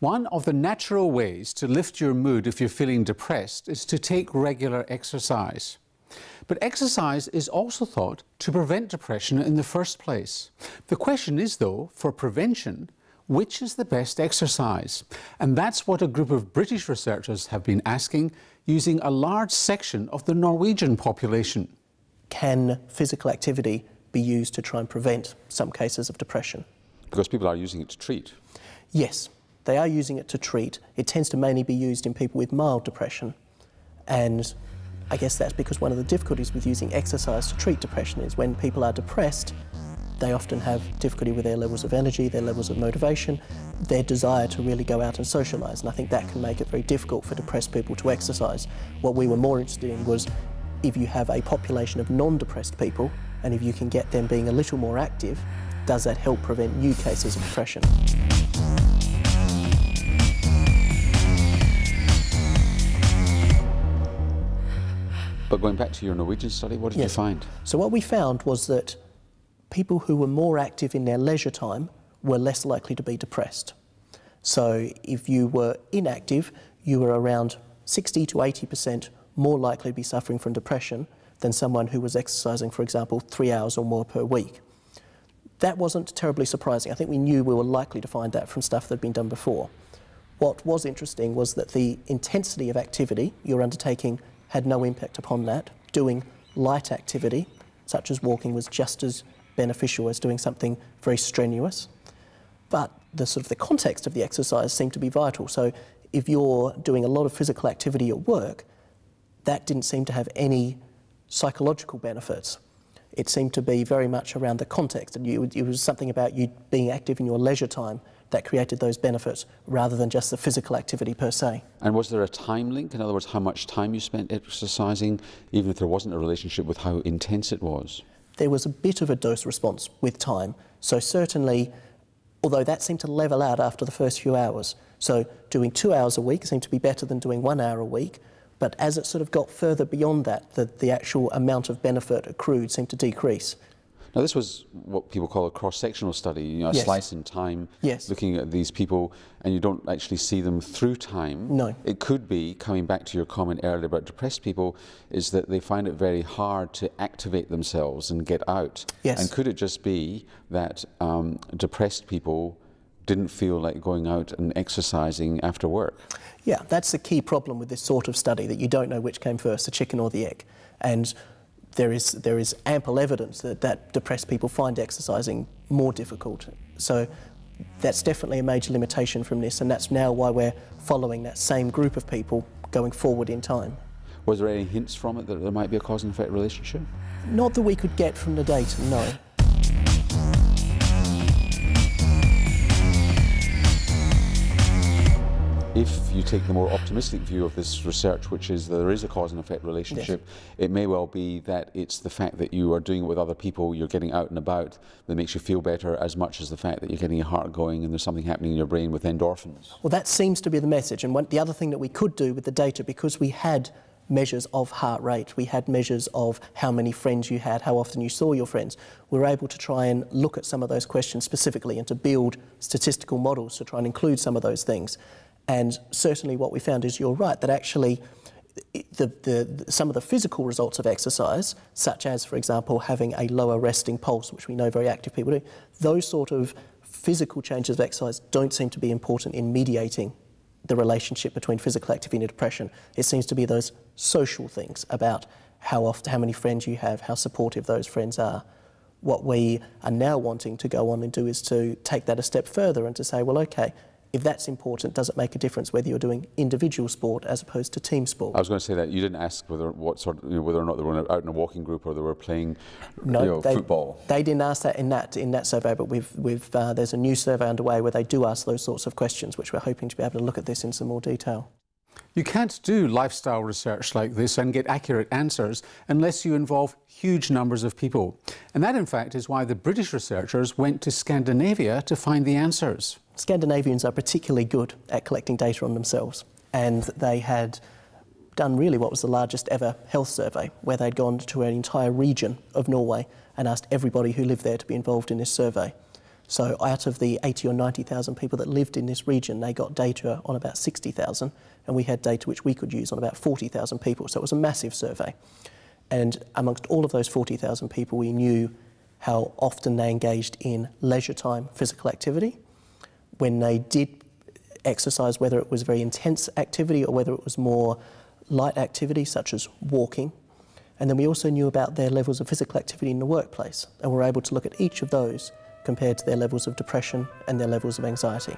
One of the natural ways to lift your mood if you're feeling depressed is to take regular exercise. But exercise is also thought to prevent depression in the first place. The question is, though, for prevention, which is the best exercise? And that's what a group of British researchers have been asking using a large section of the Norwegian population. Can physical activity be used to try and prevent some cases of depression? Because people are using it to treat. Yes, they are using it to treat. It tends to mainly be used in people with mild depression. And I guess that's because one of the difficulties with using exercise to treat depression is when people are depressed, they often have difficulty with their levels of energy, their levels of motivation, their desire to really go out and socialise. And I think that can make it very difficult for depressed people to exercise. What we were more interested in was if you have a population of non-depressed people and if you can get them being a little more active, does that help prevent new cases of depression? But going back to your Norwegian study, what did yes. you find? So what we found was that people who were more active in their leisure time were less likely to be depressed. So if you were inactive, you were around 60 to 80% more likely to be suffering from depression than someone who was exercising, for example, three hours or more per week. That wasn't terribly surprising. I think we knew we were likely to find that from stuff that had been done before. What was interesting was that the intensity of activity you're undertaking had no impact upon that. Doing light activity, such as walking, was just as beneficial as doing something very strenuous. But the sort of the context of the exercise seemed to be vital. So if you're doing a lot of physical activity at work, that didn't seem to have any psychological benefits. It seemed to be very much around the context, and you, it was something about you being active in your leisure time that created those benefits rather than just the physical activity per se. And was there a time link? In other words, how much time you spent exercising, even if there wasn't a relationship with how intense it was? there was a bit of a dose response with time. So certainly, although that seemed to level out after the first few hours. So doing two hours a week seemed to be better than doing one hour a week. But as it sort of got further beyond that, the, the actual amount of benefit accrued seemed to decrease. Now, this was what people call a cross-sectional study, you know, a yes. slice in time, yes. looking at these people, and you don't actually see them through time. No. It could be, coming back to your comment earlier about depressed people, is that they find it very hard to activate themselves and get out. Yes. And could it just be that um, depressed people didn't feel like going out and exercising after work? Yeah, that's the key problem with this sort of study, that you don't know which came first, the chicken or the egg. And there is, there is ample evidence that, that depressed people find exercising more difficult. So that's definitely a major limitation from this, and that's now why we're following that same group of people going forward in time. Was there any hints from it that there might be a cause and effect relationship? Not that we could get from the data, no. If you take the more optimistic view of this research, which is there is a cause and effect relationship, yes. it may well be that it's the fact that you are doing it with other people, you're getting out and about, that makes you feel better as much as the fact that you're getting your heart going and there's something happening in your brain with endorphins. Well, that seems to be the message. And one, the other thing that we could do with the data, because we had measures of heart rate, we had measures of how many friends you had, how often you saw your friends. We were able to try and look at some of those questions specifically and to build statistical models to try and include some of those things. And certainly what we found is you're right, that actually the, the, some of the physical results of exercise, such as, for example, having a lower resting pulse, which we know very active people do, those sort of physical changes of exercise don't seem to be important in mediating the relationship between physical activity and depression. It seems to be those social things about how often, how many friends you have, how supportive those friends are. What we are now wanting to go on and do is to take that a step further and to say, well, okay, if that's important, does it make a difference whether you're doing individual sport as opposed to team sport? I was going to say that you didn't ask whether what sort of, you know, whether or not they were out in a walking group or they were playing no, you know, they, football. They didn't ask that in that in that survey, but we've, we've uh, there's a new survey underway where they do ask those sorts of questions, which we're hoping to be able to look at this in some more detail. You can't do lifestyle research like this and get accurate answers unless you involve huge numbers of people. And that, in fact, is why the British researchers went to Scandinavia to find the answers. Scandinavians are particularly good at collecting data on themselves, and they had done really what was the largest ever health survey, where they'd gone to an entire region of Norway and asked everybody who lived there to be involved in this survey. So out of the 80 or 90,000 people that lived in this region, they got data on about 60,000, and we had data which we could use on about 40,000 people. So it was a massive survey. And amongst all of those 40,000 people, we knew how often they engaged in leisure time physical activity. When they did exercise, whether it was very intense activity or whether it was more light activity, such as walking. And then we also knew about their levels of physical activity in the workplace, and we were able to look at each of those compared to their levels of depression and their levels of anxiety.